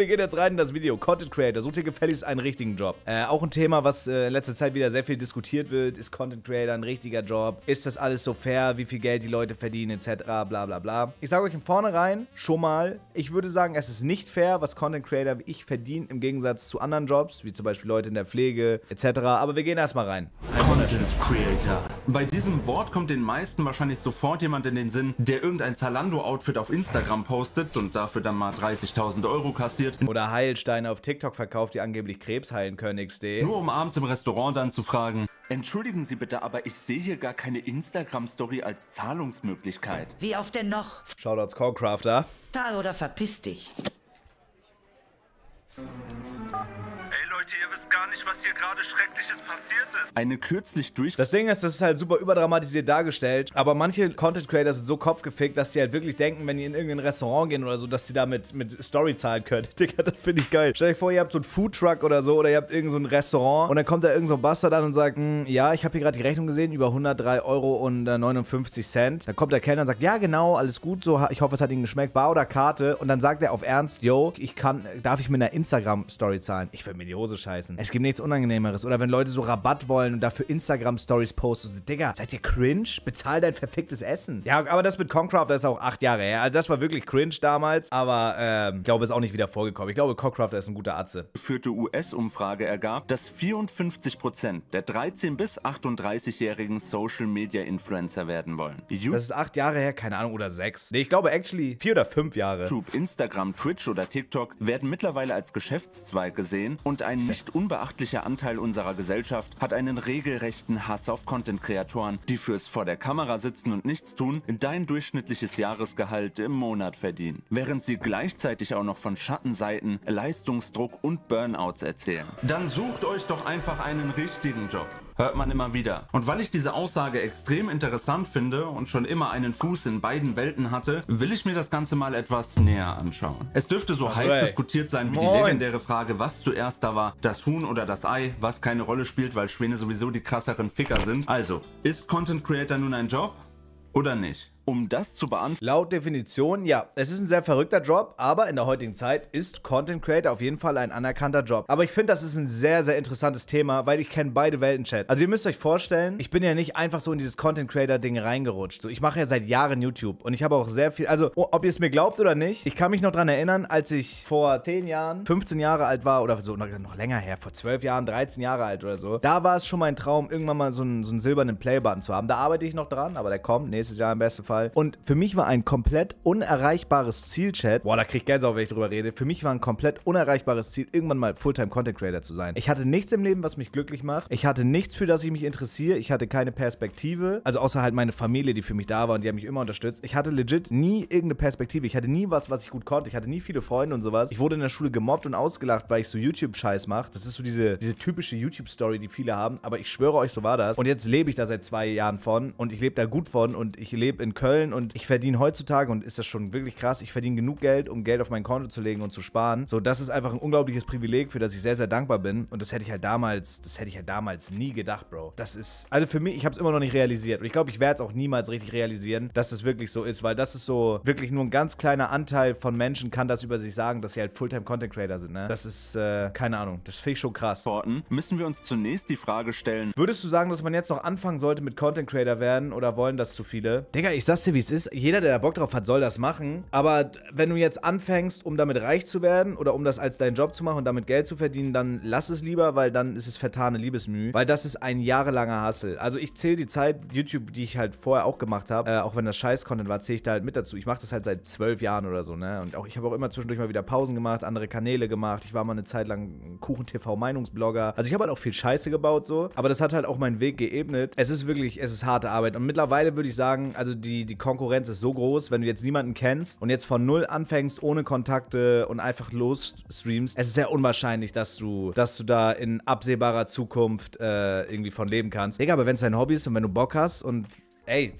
Wir gehen jetzt rein in das Video. Content Creator, such dir gefälligst einen richtigen Job. Äh, auch ein Thema, was äh, in letzter Zeit wieder sehr viel diskutiert wird. Ist Content Creator ein richtiger Job? Ist das alles so fair? Wie viel Geld die Leute verdienen, etc. Bla bla bla. Ich sage euch im Vornherein schon mal, ich würde sagen, es ist nicht fair, was Content Creator wie ich verdienen, im Gegensatz zu anderen Jobs, wie zum Beispiel Leute in der Pflege, etc. Aber wir gehen erstmal rein. Content Creator. Bei diesem Wort kommt den meisten wahrscheinlich sofort jemand in den Sinn, der irgendein Zalando-Outfit auf Instagram postet und dafür dann mal 30.000 Euro kassiert. Oder Heilsteine auf TikTok verkauft, die angeblich Krebs heilen können, XD. Nur um abends im Restaurant dann zu fragen, Entschuldigen Sie bitte, aber ich sehe hier gar keine Instagram-Story als Zahlungsmöglichkeit. Wie oft denn noch? Shoutouts Corecrafter. Zahl oder verpiss dich. Leute, ihr wisst gar nicht, was hier gerade Schreckliches passiert ist. Eine kürzlich durch... Das Ding ist, das ist halt super überdramatisiert dargestellt, aber manche Content Creator sind so kopfgefickt, dass die halt wirklich denken, wenn die in irgendein Restaurant gehen oder so, dass die da mit, mit Story zahlen können. Digga, das finde ich geil. Stell euch vor, ihr habt so einen Foodtruck oder so oder ihr habt irgend so ein Restaurant und dann kommt da irgend so ein Bastard an und sagt, hm, ja, ich habe hier gerade die Rechnung gesehen, über 103 Euro und äh, 59 Cent. Dann kommt der Kellner und sagt, ja, genau, alles gut, so, ich hoffe, es hat Ihnen geschmeckt, Bar oder Karte. Und dann sagt er auf Ernst, yo, ich kann, darf ich mit einer Instagram-Story zahlen? Ich will mir die Hose scheißen. Es gibt nichts Unangenehmeres. Oder wenn Leute so Rabatt wollen und dafür Instagram-Stories posten. So, Digga, seid ihr cringe? Bezahl dein verficktes Essen. Ja, aber das mit Concraft, das ist auch acht Jahre her. Also das war wirklich cringe damals. Aber ähm, ich glaube, ist auch nicht wieder vorgekommen. Ich glaube, Concraft ist ein guter Atze. Geführte US-Umfrage ergab, dass 54% der 13- bis 38-jährigen Social-Media-Influencer werden wollen. You das ist acht Jahre her, keine Ahnung, oder sechs. Nee, ich glaube actually vier oder fünf Jahre. YouTube, Instagram, Twitch oder TikTok werden mittlerweile als Geschäftszweig gesehen und ein nicht unbeachtlicher Anteil unserer Gesellschaft hat einen regelrechten Hass auf Content-Kreatoren, die fürs vor der Kamera sitzen und nichts tun, dein durchschnittliches Jahresgehalt im Monat verdienen. Während sie gleichzeitig auch noch von Schattenseiten, Leistungsdruck und Burnouts erzählen. Dann sucht euch doch einfach einen richtigen Job. Hört man immer wieder. Und weil ich diese Aussage extrem interessant finde und schon immer einen Fuß in beiden Welten hatte, will ich mir das Ganze mal etwas näher anschauen. Es dürfte so heiß ey. diskutiert sein wie Moin. die legendäre Frage, was zuerst da war, das Huhn oder das Ei, was keine Rolle spielt, weil Schwäne sowieso die krasseren Ficker sind. Also, ist Content Creator nun ein Job oder nicht? Um das zu beantworten. Laut Definition, ja, es ist ein sehr verrückter Job, aber in der heutigen Zeit ist Content Creator auf jeden Fall ein anerkannter Job. Aber ich finde, das ist ein sehr, sehr interessantes Thema, weil ich kenne beide Welten, Chat. Also ihr müsst euch vorstellen, ich bin ja nicht einfach so in dieses Content Creator Ding reingerutscht. So, ich mache ja seit Jahren YouTube und ich habe auch sehr viel, also ob ihr es mir glaubt oder nicht, ich kann mich noch daran erinnern, als ich vor 10 Jahren, 15 Jahre alt war oder so, noch, noch länger her, vor 12 Jahren, 13 Jahre alt oder so, da war es schon mein Traum, irgendwann mal so einen, so einen silbernen Playbutton zu haben. Da arbeite ich noch dran, aber der kommt nächstes Jahr im besten Fall. Und für mich war war ein komplett unerreichbares Ziel, Chat. Boah, da krieg ich Gänsehaut, wenn ich drüber rede. Für mich war ein komplett unerreichbares Ziel, irgendwann mal Fulltime Content Creator zu sein. Ich hatte nichts im Leben, was mich glücklich macht. Ich hatte nichts, für das ich mich interessiere. Ich hatte keine Perspektive. Also außer halt meine Familie, die für mich da war und die haben mich immer unterstützt. Ich hatte legit nie irgendeine Perspektive. Ich hatte nie was, was ich gut konnte. Ich hatte nie viele Freunde und sowas. Ich wurde in der Schule gemobbt und ausgelacht, weil ich so YouTube-Scheiß mache. Das ist so diese, diese typische YouTube-Story, die viele haben. Aber ich schwöre euch, so war das. Und jetzt lebe ich da seit zwei Jahren von und ich lebe da gut von und ich lebe in Köln und ich verdiene heutzutage und ist das schon wirklich krass. Ich verdiene genug Geld, um Geld auf mein Konto zu legen und zu sparen. So, das ist einfach ein unglaubliches Privileg, für das ich sehr, sehr dankbar bin. Und das hätte ich halt damals, das hätte ich halt damals nie gedacht, Bro. Das ist, also für mich, ich habe es immer noch nicht realisiert. Und ich glaube, ich werde es auch niemals richtig realisieren, dass es wirklich so ist, weil das ist so wirklich nur ein ganz kleiner Anteil von Menschen kann das über sich sagen, dass sie halt Fulltime Content Creator sind, ne? Das ist, äh, keine Ahnung, das finde ich schon krass. Müssen wir uns zunächst die Frage stellen. Würdest du sagen, dass man jetzt noch anfangen sollte mit Content Creator werden oder wollen das zu viele? Digga, ich sag's dir, wie es ist. Jeder, der da Bock drauf hat, soll das machen. Aber wenn du jetzt anfängst, um damit reich zu werden oder um das als deinen Job zu machen und damit Geld zu verdienen, dann lass es lieber, weil dann ist es vertane Liebesmüh. Weil das ist ein jahrelanger Hassel. Also ich zähle die Zeit YouTube, die ich halt vorher auch gemacht habe, äh, auch wenn das Scheiß-Content war, zähle ich da halt mit dazu. Ich mache das halt seit zwölf Jahren oder so, ne? Und auch ich habe auch immer zwischendurch mal wieder Pausen gemacht, andere Kanäle gemacht. Ich war mal eine Zeit lang Kuchen-TV-Meinungsblogger. Also ich habe halt auch viel Scheiße gebaut so. Aber das hat halt auch meinen Weg geebnet. Es ist wirklich, es ist harte Arbeit. Und mittlerweile würde ich sagen, also die, die Konkurrenz ist so groß, wenn du jetzt niemanden kennst und jetzt von null anfängst, ohne Kontakte und einfach los streamst, es ist sehr unwahrscheinlich, dass du, dass du da in absehbarer Zukunft äh, irgendwie von leben kannst. Digga, aber wenn es dein Hobby ist und wenn du Bock hast und ey,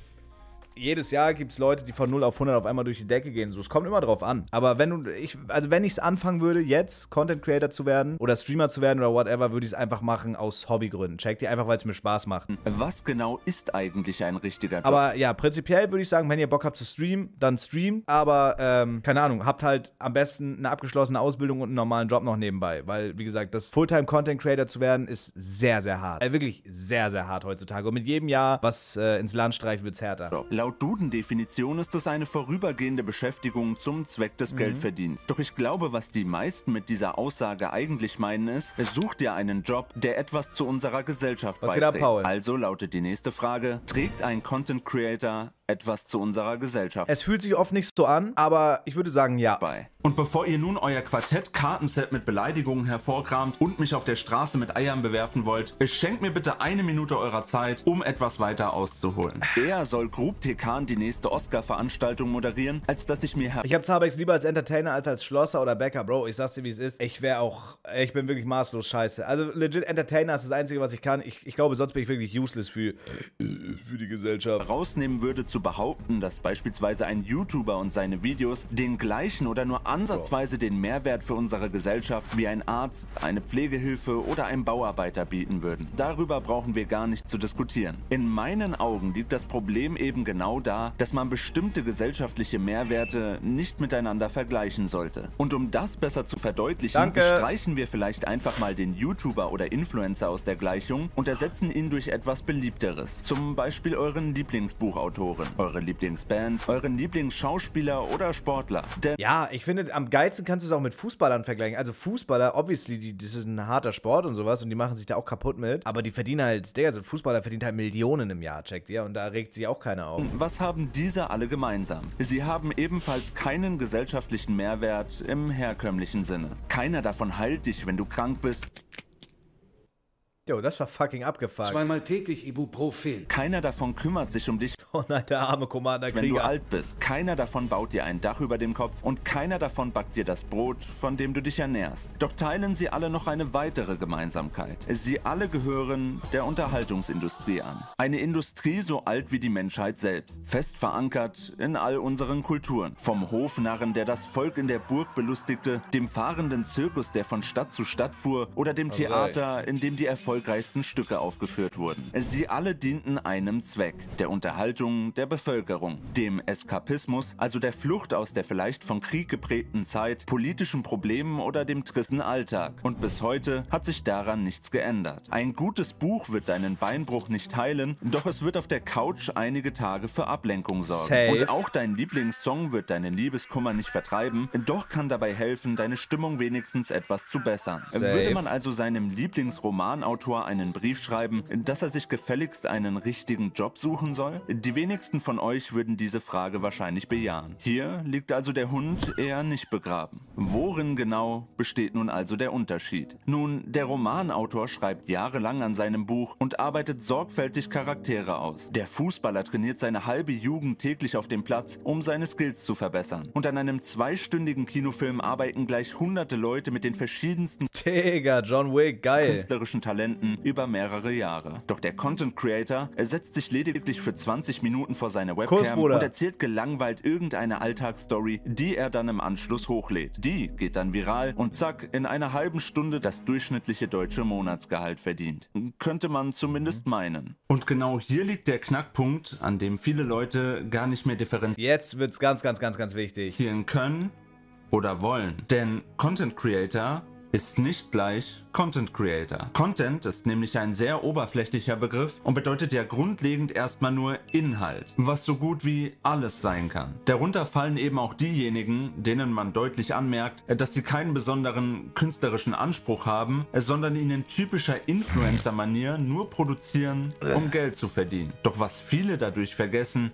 jedes Jahr gibt es Leute, die von 0 auf 100 auf einmal durch die Decke gehen. So, es kommt immer drauf an. Aber wenn du, ich, also wenn ich es anfangen würde, jetzt Content Creator zu werden oder Streamer zu werden oder whatever, würde ich es einfach machen aus Hobbygründen. Check die einfach, weil es mir Spaß macht. Was genau ist eigentlich ein richtiger Job? Aber ja, prinzipiell würde ich sagen, wenn ihr Bock habt zu streamen, dann stream. Aber, ähm, keine Ahnung, habt halt am besten eine abgeschlossene Ausbildung und einen normalen Job noch nebenbei. Weil, wie gesagt, das Fulltime-Content-Creator zu werden, ist sehr, sehr hart. Äh, wirklich sehr, sehr hart heutzutage. Und mit jedem Jahr, was äh, ins Land streicht, wird es härter. Laut Duden-Definition ist es eine vorübergehende Beschäftigung zum Zweck des Mhm. Geldverdienens. Doch ich glaube, was die meisten mit dieser Aussage eigentlich meinen ist, such dir einen Job, der etwas zu unserer Gesellschaft Was ab, beiträgt. Paul? Also lautet die nächste Frage, trägt ein Content Creator etwas zu unserer Gesellschaft Es fühlt sich oft nicht so an, aber ich würde sagen, ja. bei? Und bevor ihr nun euer Quartett-Kartenset mit Beleidigungen hervorkramt und mich auf der Straße mit Eiern bewerfen wollt, schenkt mir bitte eine Minute eurer Zeit, um etwas weiter auszuholen. Eher soll Grub Tekan die nächste Oscar-Veranstaltung moderieren, als dass ich mir Ich habe Zabex lieber als Entertainer als als Schlosser oder Bäcker. Bro, ich sag's dir, wie es ist. Ich wäre auch, ich bin wirklich maßlos scheiße. Also legit Entertainer ist das Einzige, was ich kann. Ich, ich glaube, sonst bin ich wirklich useless für, für die Gesellschaft. rausnehmen würde zu behaupten, dass beispielsweise ein YouTuber und seine Videos den gleichen oder nur ansatzweise den Mehrwert für unsere Gesellschaft wie ein Arzt, eine Pflegehilfe oder ein Bauarbeiter bieten würden. Darüber brauchen wir gar nicht zu diskutieren. In meinen Augen liegt das Problem eben genau da, dass man bestimmte gesellschaftliche Mehrwerte nicht miteinander vergleichen sollte. Und um das besser zu verdeutlichen, Danke. streichen wir vielleicht einfach mal den YouTuber oder Influencer aus der Gleichung und ersetzen ihn durch etwas beliebteres. Zum Beispiel euren Lieblingsbuchautoren, eure Lieblingsband, euren Lieblingsschauspieler oder Sportler. Denn Ja, ich finde, am geilsten kannst du es auch mit Fußballern vergleichen. Also Fußballer, obviously, die, das ist ein harter Sport und sowas und die machen sich da auch kaputt mit. Aber die verdienen halt, Digga, so ein Fußballer verdient halt Millionen im Jahr, checkt ihr? Und da regt sich auch keiner auf. was haben diese alle gemeinsam? Sie haben ebenfalls keinen gesellschaftlichen Mehrwert im herkömmlichen Sinne. Keiner davon heilt dich, wenn du krank bist. Jo, das war fucking abgefuckt. Zweimal täglich Ibuprofen. Keiner davon kümmert sich um dich, Oh nein, der arme Commander wenn du Krieger. alt bist. Keiner davon baut dir ein Dach über dem Kopf und keiner davon backt dir das Brot, von dem du dich ernährst. Doch teilen sie alle noch eine weitere Gemeinsamkeit. Sie alle gehören der Unterhaltungsindustrie an. Eine Industrie so alt wie die Menschheit selbst, fest verankert in all unseren Kulturen. Vom Hofnarren, der das Volk in der Burg belustigte, dem fahrenden Zirkus, der von Stadt zu Stadt fuhr, oder dem Theater, in dem die erfolgreichsten Stücke aufgeführt wurden. Sie alle dienten einem Zweck, der Unterhaltung der Bevölkerung, dem Eskapismus, also der Flucht aus der vielleicht von Krieg geprägten Zeit, politischen Problemen oder dem tristen Alltag. Und bis heute hat sich daran nichts geändert. Ein gutes Buch wird deinen Beinbruch nicht heilen, doch es wird auf der Couch einige Tage für Ablenkung sorgen. Safe. Und auch dein Lieblingssong wird deinen Liebeskummer nicht vertreiben, doch kann dabei helfen, deine Stimmung wenigstens etwas zu bessern. Safe. Würde man also seinem Lieblingsromanautor einen Brief schreiben, dass er sich gefälligst einen richtigen Job suchen soll? Die wenigsten von euch würden diese Frage wahrscheinlich bejahen. Hier liegt also der Hund eher nicht begraben. Worin genau besteht nun also der Unterschied? Nun, der Romanautor schreibt jahrelang an seinem Buch und arbeitet sorgfältig Charaktere aus. Der Fußballer trainiert seine halbe Jugend täglich auf dem Platz, um seine Skills zu verbessern. Und an einem zweistündigen Kinofilm arbeiten gleich hunderte Leute mit den verschiedensten Digga, John Wick, geil. künstlerischen Talenten über mehrere Jahre. Doch der Content Creator er setzt sich lediglich für 20 Minuten vor seine Kuss, Webcam Bruder. und erzählt gelangweilt irgendeine Alltagsstory, die er dann im Anschluss hochlädt. Die geht dann viral und zack, in einer halben Stunde das durchschnittliche deutsche Monatsgehalt verdient. Könnte man zumindest meinen. Und genau hier liegt der Knackpunkt, an dem viele Leute gar nicht mehr differenzieren Jetzt wird's ganz, ganz, ganz, ganz wichtig. können oder wollen. Denn Content Creator ist nicht gleich Content Creator. Content ist nämlich ein sehr oberflächlicher Begriff und bedeutet ja grundlegend erstmal nur Inhalt, was so gut wie alles sein kann. Darunter fallen eben auch diejenigen, denen man deutlich anmerkt, dass sie keinen besonderen künstlerischen Anspruch haben, sondern ihn in typischer Influencer-Manier nur produzieren, um Geld zu verdienen. Doch was viele dadurch vergessen,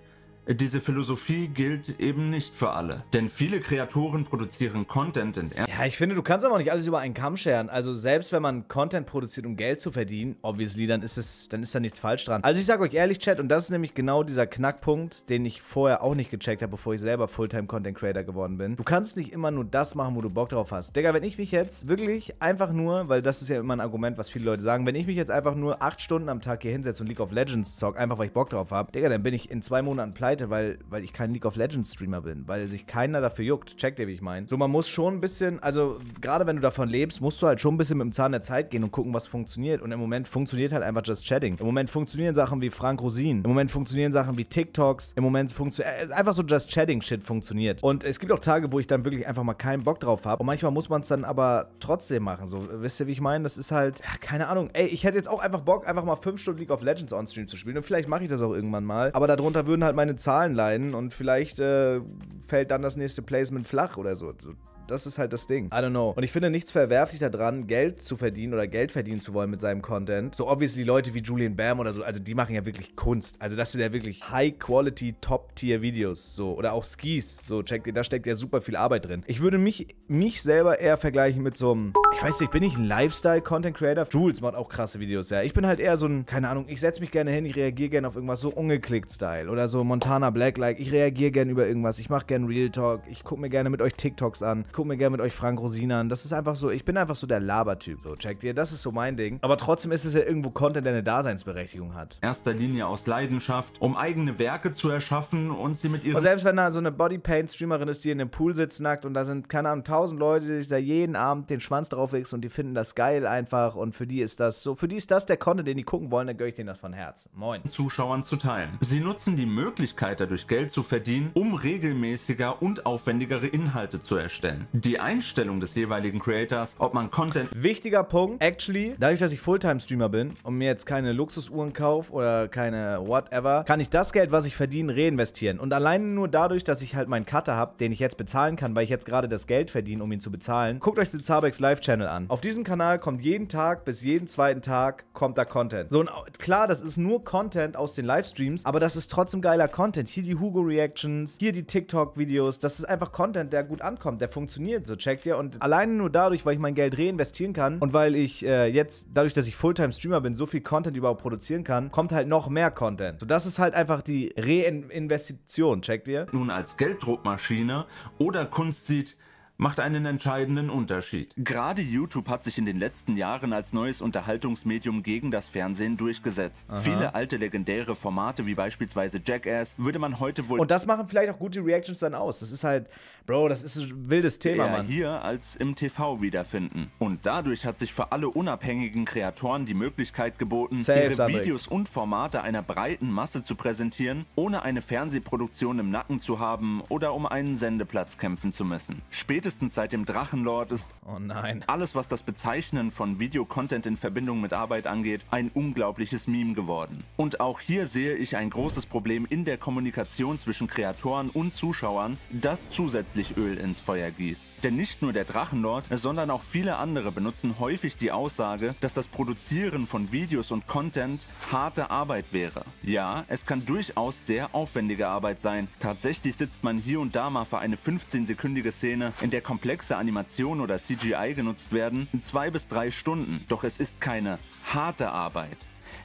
diese Philosophie gilt eben nicht für alle. Denn viele Kreatoren produzieren Content in Ja, ich finde, du kannst aber auch nicht alles über einen Kamm scheren. Also selbst wenn man Content produziert, um Geld zu verdienen, obviously, dann ist es, dann ist da nichts falsch dran. Also ich sage euch ehrlich, Chat, und das ist nämlich genau dieser Knackpunkt, den ich vorher auch nicht gecheckt habe, bevor ich selber Fulltime Content Creator geworden bin. Du kannst nicht immer nur das machen, wo du Bock drauf hast. Digga, wenn ich mich jetzt wirklich einfach nur, weil das ist ja immer ein Argument, was viele Leute sagen, wenn ich mich jetzt einfach nur acht Stunden am Tag hier hinsetze und League of Legends zock, einfach weil ich Bock drauf habe, Digga, dann bin ich in zwei Monaten pleite Seite, weil, weil ich kein League of Legends Streamer bin, weil sich keiner dafür juckt. Checkt ihr, wie ich meine? So, man muss schon ein bisschen, also gerade wenn du davon lebst, musst du halt schon ein bisschen mit dem Zahn der Zeit gehen und gucken, was funktioniert. Und im Moment funktioniert halt einfach Just Chatting. Im Moment funktionieren Sachen wie Frank Rosin. Im Moment funktionieren Sachen wie TikToks. Im Moment funktioniert, äh, einfach so Just Chatting-Shit funktioniert. Und es gibt auch Tage, wo ich dann wirklich einfach mal keinen Bock drauf habe. Und manchmal muss man es dann aber trotzdem machen. So, wisst ihr, wie ich meine? Das ist halt, ja, keine Ahnung. Ey, ich hätte jetzt auch einfach Bock, einfach mal fünf Stunden League of Legends on Stream zu spielen. Und vielleicht mache ich das auch irgendwann mal. Aber darunter würden halt meine Zahlen leiden und vielleicht äh, fällt dann das nächste Placement flach oder so. so das ist halt das Ding. I don't know. Und ich finde nichts verwerflich daran, Geld zu verdienen oder Geld verdienen zu wollen mit seinem Content. So obviously Leute wie Julian Bam oder so, also die machen ja wirklich Kunst. Also das sind ja wirklich High-Quality, Top-Tier-Videos. So. Oder auch Skis. So, checkt ihr, da steckt ja super viel Arbeit drin. Ich würde mich, mich selber eher vergleichen mit so einem, ich weiß nicht, bin ich ein Lifestyle-Content-Creator? Jules macht auch krasse Videos, ja. Ich bin halt eher so ein, keine Ahnung, ich setze mich gerne hin, ich reagiere gerne auf irgendwas, so ungeklickt-Style. Oder so Montana Black-like, ich reagiere gerne über irgendwas, ich mache gerne Real Talk, ich gucke mir gerne mit euch TikToks an, gucke mir gerne mit euch Frank Rosinern. Das ist einfach so, ich bin einfach so der Labertyp. So, checkt ihr, das ist so mein Ding. Aber trotzdem ist es ja irgendwo Content, der eine Daseinsberechtigung hat. Erster Linie aus Leidenschaft, um eigene Werke zu erschaffen und sie mit Und ihren selbst wenn da so eine Bodypaint-Streamerin ist, die in dem Pool sitzt nackt und da sind, keine Ahnung, tausend Leute, die sich da jeden Abend den Schwanz drauf wichsen und die finden das geil einfach und für die ist das so, für die ist das der Content, den die gucken wollen, dann gönne ich denen das von Herzen. Moin. Zuschauern zu teilen. Sie nutzen die Möglichkeit, dadurch Geld zu verdienen, um regelmäßiger und aufwendigere Inhalte zu erstellen. Die Einstellung des jeweiligen Creators, ob man Content Wichtiger Punkt, actually, dadurch, dass ich Fulltime-Streamer bin und mir jetzt keine Luxusuhren kaufe oder keine whatever, kann ich das Geld, was ich verdiene, reinvestieren. Und alleine nur dadurch, dass ich halt meinen Cutter habe, den ich jetzt bezahlen kann, weil ich jetzt gerade das Geld verdiene, um ihn zu bezahlen, guckt euch den Zabex Live-Channel an. Auf diesem Kanal kommt jeden Tag bis jeden zweiten Tag kommt da Content. So, klar, das ist nur Content aus den Livestreams, aber das ist trotzdem geiler Content. Hier die Hugo-Reactions, hier die TikTok-Videos, das ist einfach Content, der gut ankommt, der funktioniert, so checkt ihr. Und alleine nur dadurch, weil ich mein Geld reinvestieren kann und weil ich äh, jetzt, dadurch, dass ich Fulltime-Streamer bin, so viel Content überhaupt produzieren kann, kommt halt noch mehr Content. So, das ist halt einfach die Reinvestition, checkt ihr? nun als Gelddruckmaschine oder Kunst sieht, macht einen entscheidenden Unterschied. Gerade YouTube hat sich in den letzten Jahren als neues Unterhaltungsmedium gegen das Fernsehen durchgesetzt. Viele alte legendäre Formate wie beispielsweise Jackass würde man heute wohl Und das machen vielleicht auch gute Reactions dann aus. Das ist halt, Bro, das ist ein wildes Thema, eher Mann. hier als im TV wiederfinden. Und dadurch hat sich für alle unabhängigen Kreatoren die Möglichkeit geboten, Safe, ihre Sabrix. Videos und Formate einer breiten Masse zu präsentieren, ohne eine Fernsehproduktion im Nacken zu haben oder um einen Sendeplatz kämpfen zu müssen. Spätestens seit dem Drachenlord ist Oh nein. alles, was das Bezeichnen von Videocontent in Verbindung mit Arbeit angeht, ein unglaubliches Meme geworden. Und auch hier sehe ich ein großes Problem in der Kommunikation zwischen Kreatoren und Zuschauern, das zusätzlich Öl ins Feuer gießt. Denn nicht nur der Drachenlord, sondern auch viele andere benutzen häufig die Aussage, dass das Produzieren von Videos und Content harte Arbeit wäre. Ja, es kann durchaus sehr aufwendige Arbeit sein. Tatsächlich sitzt man hier und da mal für eine 15-sekündige Szene, in der komplexe Animationen oder CGI genutzt werden, in zwei bis drei Stunden. Doch es ist keine harte Arbeit.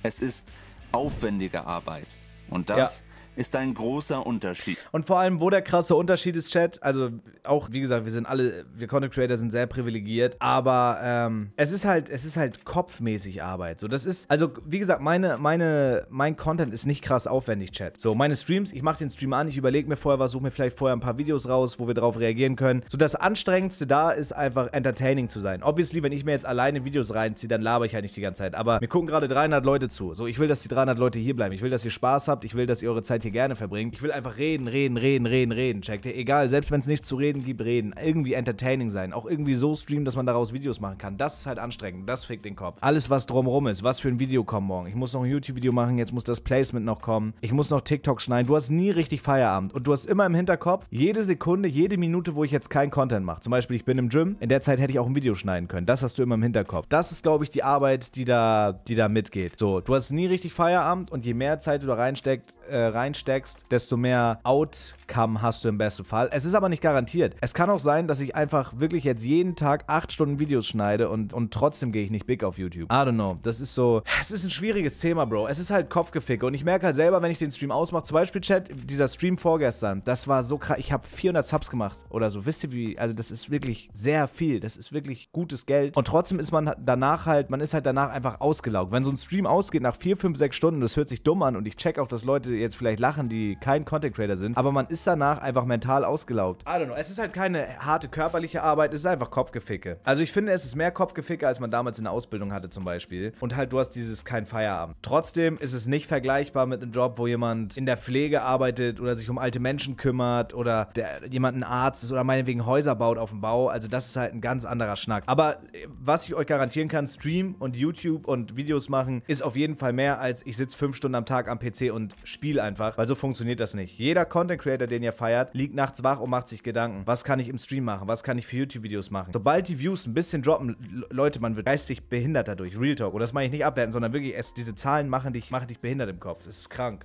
Es ist aufwendige Arbeit. Und das ist ein großer Unterschied. Und vor allem, wo der krasse Unterschied ist, Chat, also auch, wie gesagt, wir sind alle, wir Content Creator sind sehr privilegiert, aber ähm, es ist halt, es ist halt kopfmäßig Arbeit. So, das ist, also, wie gesagt, meine, meine, mein Content ist nicht krass aufwendig, Chat. So, meine Streams, ich mache den Stream an, ich überlege mir vorher was, suche mir vielleicht vorher ein paar Videos raus, wo wir darauf reagieren können. So, das Anstrengendste da ist einfach entertaining zu sein. Obviously, wenn ich mir jetzt alleine Videos reinziehe, dann laber ich halt nicht die ganze Zeit. Aber mir gucken gerade 300 Leute zu. So, ich will, dass die 300 Leute hier bleiben. Ich will, dass ihr Spaß habt. Ich will, dass ihr eure Zeit hier gerne verbringt. Ich will einfach reden, reden, reden, reden, reden. Checkt ihr? Egal, selbst wenn es nichts zu reden gibt, reden. Irgendwie entertaining sein. Auch irgendwie so streamen, dass man daraus Videos machen kann. Das ist halt anstrengend. Das fickt den Kopf. Alles, was drumrum ist. Was für ein Video kommt morgen. Ich muss noch ein YouTube-Video machen. Jetzt muss das Placement noch kommen. Ich muss noch TikTok schneiden. Du hast nie richtig Feierabend. Und du hast immer im Hinterkopf, jede Sekunde, jede Minute, wo ich jetzt keinen Content mache. Zum Beispiel, ich bin im Gym. In der Zeit hätte ich auch ein Video schneiden können. Das hast du immer im Hinterkopf. Das ist, glaube ich, die Arbeit, die da, die da mitgeht. So, du hast nie richtig Feierabend und je mehr Zeit du da reinsteckt, äh, reinsteckst, desto mehr Outcome hast du im besten Fall. Es ist aber nicht garantiert. Es kann auch sein, dass ich einfach wirklich jetzt jeden Tag acht Stunden Videos schneide und, und trotzdem gehe ich nicht big auf YouTube. I don't know. Das ist so. Es ist ein schwieriges Thema, Bro. Es ist halt Kopfgeficke. Und ich merke halt selber, wenn ich den Stream ausmache, zum Beispiel Chat, dieser Stream vorgestern, das war so krass. Ich habe 400 Subs gemacht oder so. Wisst ihr wie? Also, das ist wirklich sehr viel. Das ist wirklich gutes Geld. Und trotzdem ist man danach halt, man ist halt danach einfach ausgelaugt. Wenn so ein Stream ausgeht nach 4, 5, 6 Stunden, das hört sich dumm an und ich check auch, dass Leute jetzt vielleicht lachen, die kein Content Creator sind, aber man ist danach einfach mental ausgelaugt. I don't know, es ist halt keine harte körperliche Arbeit, es ist einfach Kopfgeficke. Also ich finde, es ist mehr Kopfgeficke, als man damals in der Ausbildung hatte zum Beispiel. Und halt, du hast dieses kein Feierabend. Trotzdem ist es nicht vergleichbar mit einem Job, wo jemand in der Pflege arbeitet oder sich um alte Menschen kümmert oder der, jemand ein Arzt ist oder meinetwegen Häuser baut auf dem Bau. Also das ist halt ein ganz anderer Schnack. Aber äh, was ich euch garantieren kann, Stream und YouTube und Videos machen, ist auf jeden Fall mehr als ich sitze fünf Stunden am Tag am PC und spiele einfach, weil so funktioniert das nicht. Jeder Content Creator, den ihr feiert, liegt nachts wach und macht sich Gedanken. Was kann ich im Stream machen? Was kann ich für YouTube-Videos machen? Sobald die Views ein bisschen droppen, Leute, man wird geistig behindert dadurch. Real Talk. Und das meine ich nicht abwerten, sondern wirklich, es, diese Zahlen machen dich, machen dich behindert im Kopf. Das ist krank.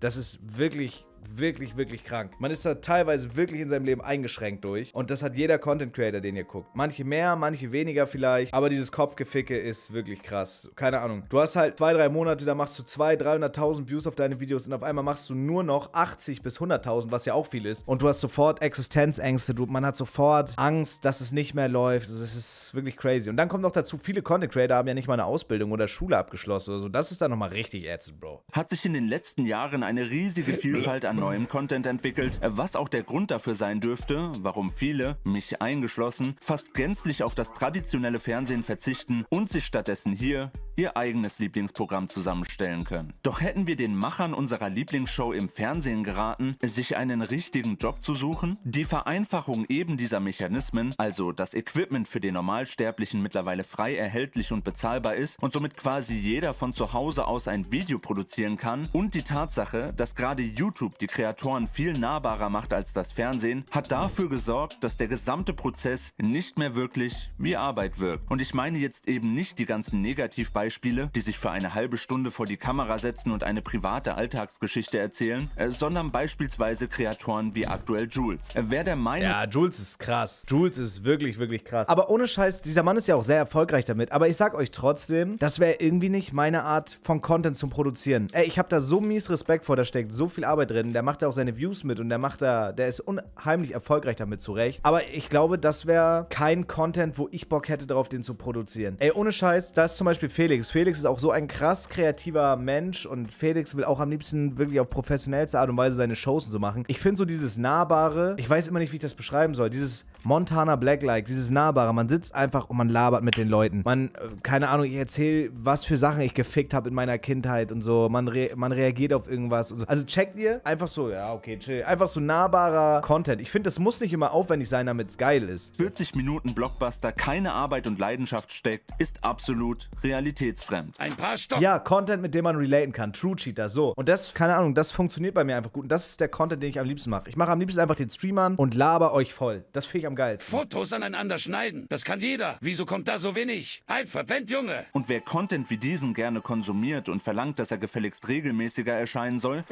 Das ist wirklich wirklich, wirklich krank. Man ist da teilweise wirklich in seinem Leben eingeschränkt durch. Und das hat jeder Content Creator, den ihr guckt. Manche mehr, manche weniger vielleicht. Aber dieses Kopfgeficke ist wirklich krass. Keine Ahnung. Du hast halt zwei, drei Monate, da machst du 200.000, 300.000 Views auf deine Videos und auf einmal machst du nur noch 80 bis 100.000, was ja auch viel ist. Und du hast sofort Existenzängste. Du, man hat sofort Angst, dass es nicht mehr läuft. Das ist wirklich crazy. Und dann kommt noch dazu, viele Content Creator haben ja nicht mal eine Ausbildung oder Schule abgeschlossen oder so. Das ist dann nochmal richtig ätzend, Bro. Hat sich in den letzten Jahren eine riesige Vielfalt an neuem Content entwickelt, was auch der Grund dafür sein dürfte, warum viele, mich eingeschlossen, fast gänzlich auf das traditionelle Fernsehen verzichten und sich stattdessen hier ihr eigenes Lieblingsprogramm zusammenstellen können. Doch hätten wir den Machern unserer Lieblingsshow im Fernsehen geraten, sich einen richtigen Job zu suchen? Die Vereinfachung eben dieser Mechanismen, also das Equipment für den Normalsterblichen mittlerweile frei erhältlich und bezahlbar ist und somit quasi jeder von zu Hause aus ein Video produzieren kann und die Tatsache, dass gerade YouTube die Kreatoren viel nahbarer macht als das Fernsehen, hat dafür gesorgt, dass der gesamte Prozess nicht mehr wirklich wie Arbeit wirkt. Und ich meine jetzt eben nicht die ganzen Negativbeispiele Beispiele, die sich für eine halbe Stunde vor die Kamera setzen und eine private Alltagsgeschichte erzählen, äh, sondern beispielsweise Kreatoren wie aktuell Jules. Äh, wer der Meinung... Ja, Jules ist krass. Jules ist wirklich, wirklich krass. Aber ohne Scheiß, dieser Mann ist ja auch sehr erfolgreich damit. Aber ich sag euch trotzdem, das wäre irgendwie nicht meine Art von Content zum Produzieren. Ey, ich habe da so mies Respekt vor, da steckt so viel Arbeit drin. Der macht da auch seine Views mit und der macht da, der ist unheimlich erfolgreich damit zurecht. Aber ich glaube, das wäre kein Content, wo ich Bock hätte, darauf den zu produzieren. Ey, ohne Scheiß, da ist zum Beispiel Felix. Felix. Felix ist auch so ein krass kreativer Mensch und Felix will auch am liebsten wirklich auf professionellste Art und Weise seine Shows und so machen. Ich finde so dieses Nahbare, ich weiß immer nicht, wie ich das beschreiben soll, dieses Montana Black-like, dieses Nahbare. Man sitzt einfach und man labert mit den Leuten. Man, äh, keine Ahnung, ich erzähle, was für Sachen ich gefickt habe in meiner Kindheit und so. Man, re man reagiert auf irgendwas. So. Also checkt ihr einfach so, ja, okay, chill. Einfach so nahbarer Content. Ich finde, das muss nicht immer aufwendig sein, damit es geil ist. 40 Minuten Blockbuster, keine Arbeit und Leidenschaft steckt, ist absolut realitätsfremd. Ein paar Stopp. Ja, Content, mit dem man relaten kann. True Cheater, so. Und das, keine Ahnung, das funktioniert bei mir einfach gut. Und das ist der Content, den ich am liebsten mache. Ich mache am liebsten einfach den Stream an und laber euch voll. Das finde ich am geilsten. Fotos aneinander schneiden. Das kann jeder. Wieso kommt da so wenig? Ein verpennt, Junge. Und wer Content wie diesen gerne konsumiert und verlangt, dass er gefälligst regelmäßiger erscheinen soll,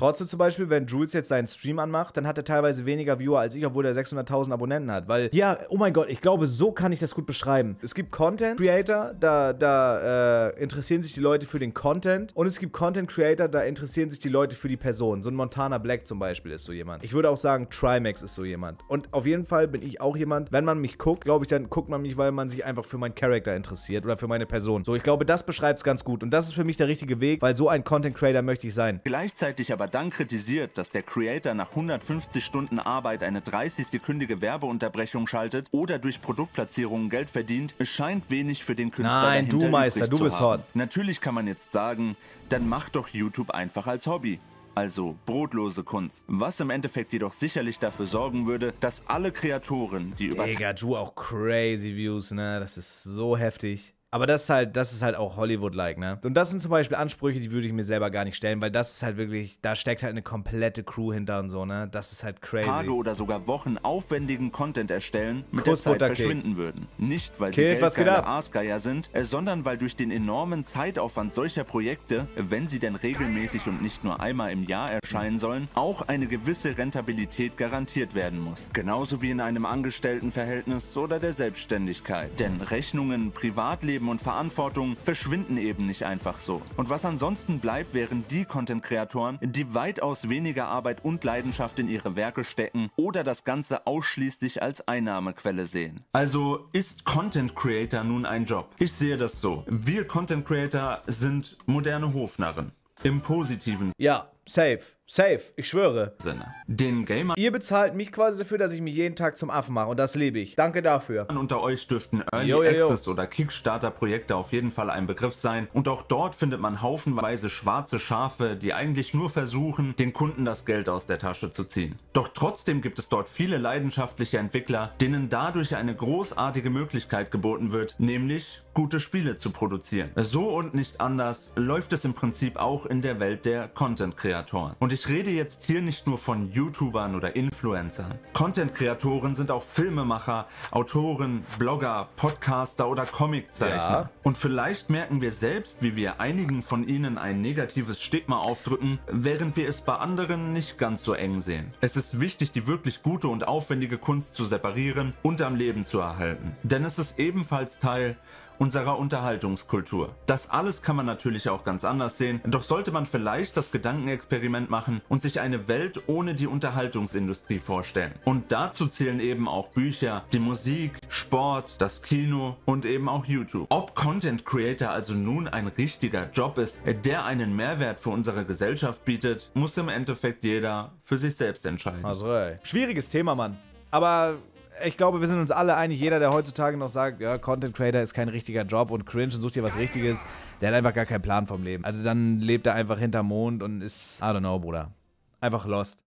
Trotzdem zum Beispiel, wenn Jules jetzt seinen Stream anmacht, dann hat er teilweise weniger Viewer als ich, obwohl er 600.000 Abonnenten hat. Weil, ja, oh mein Gott, ich glaube, so kann ich das gut beschreiben. Es gibt Content Creator, da, da äh, interessieren sich die Leute für den Content. Und es gibt Content Creator, da interessieren sich die Leute für die Person. So ein Montana Black zum Beispiel ist so jemand. Ich würde auch sagen, Trimax ist so jemand. Und auf jeden Fall bin ich auch jemand, wenn man mich guckt, glaube ich, dann guckt man mich, weil man sich einfach für meinen Charakter interessiert oder für meine Person. So, ich glaube, das beschreibt es ganz gut. Und das ist für mich der richtige Weg, weil so ein Content Creator möchte ich sein. Gleichzeitig aber dann kritisiert, dass der Creator nach 150 Stunden Arbeit eine 30-sekündige Werbeunterbrechung schaltet oder durch Produktplatzierungen Geld verdient, scheint wenig für den Künstler Nein, dahinter du Meister, du zu bist hot. Natürlich kann man jetzt sagen, dann mach doch YouTube einfach als Hobby. Also brotlose Kunst. Was im Endeffekt jedoch sicherlich dafür sorgen würde, dass alle Kreatoren, die über Digga, du auch crazy Views, ne? Das ist so heftig. Aber das ist halt, das ist halt auch Hollywood-like, ne? Und das sind zum Beispiel Ansprüche, die würde ich mir selber gar nicht stellen, weil das ist halt wirklich, da steckt halt eine komplette Crew hinter und so, ne? Das ist halt crazy. Tage oder sogar Wochen aufwendigen Content erstellen, mit Kuss, der Zeit verschwinden würden. Nicht, weil Kick, sie geldgeile? Aasgeier sind, äh, sondern weil durch den enormen Zeitaufwand solcher Projekte, wenn sie denn regelmäßig und nicht nur einmal im Jahr erscheinen sollen, auch eine gewisse Rentabilität garantiert werden muss. Genauso wie in einem Angestelltenverhältnis oder der Selbstständigkeit. Denn Rechnungen, Privatleben und Verantwortung verschwinden eben nicht einfach so. Und was ansonsten bleibt, wären die Content-Kreatoren, die weitaus weniger Arbeit und Leidenschaft in ihre Werke stecken oder das Ganze ausschließlich als Einnahmequelle sehen. Also ist Content Creator nun ein Job? Ich sehe das so. Wir Content Creator sind moderne Hofnarren. Im Positiven. Ja, safe. Safe, ich schwöre. Sinne. Den Gamern Ihr bezahlt mich quasi dafür, dass ich mich jeden Tag zum Affen mache und das lebe ich. Danke dafür. unter euch dürften Early Jo, jo, jo. Access oder Kickstarter-Projekte auf jeden Fall ein Begriff sein. Und auch dort findet man haufenweise schwarze Schafe, die eigentlich nur versuchen, den Kunden das Geld aus der Tasche zu ziehen. Doch trotzdem gibt es dort viele leidenschaftliche Entwickler, denen dadurch eine großartige Möglichkeit geboten wird, nämlich gute Spiele zu produzieren. So und nicht anders läuft es im Prinzip auch in der Welt der Content-Kreatoren. Und ich rede jetzt hier nicht nur von YouTubern oder Influencern. Content-Kreatoren sind auch Filmemacher, Autoren, Blogger, Podcaster oder Comiczeichner. Ja. Und vielleicht merken wir selbst, wie wir einigen von ihnen ein negatives Stigma aufdrücken, während wir es bei anderen nicht ganz so eng sehen. Es ist wichtig, die wirklich gute und aufwendige Kunst zu separieren und am Leben zu erhalten. Denn es ist ebenfalls Teil unserer Unterhaltungskultur. Das alles kann man natürlich auch ganz anders sehen, doch sollte man vielleicht das Gedankenexperiment machen und sich eine Welt ohne die Unterhaltungsindustrie vorstellen. Und dazu zählen eben auch Bücher, die Musik, Sport, das Kino und eben auch YouTube. Ob Content Creator also nun ein richtiger Job ist, der einen Mehrwert für unsere Gesellschaft bietet, muss im Endeffekt jeder für sich selbst entscheiden. Also. Schwieriges Thema, Mann. Aber ich glaube, wir sind uns alle einig, jeder, der heutzutage noch sagt, ja, Content Creator ist kein richtiger Job und cringe und sucht dir was Richtiges, der hat einfach gar keinen Plan vom Leben. Also dann lebt er einfach hinterm Mond und ist, I don't know, Bruder. Einfach lost.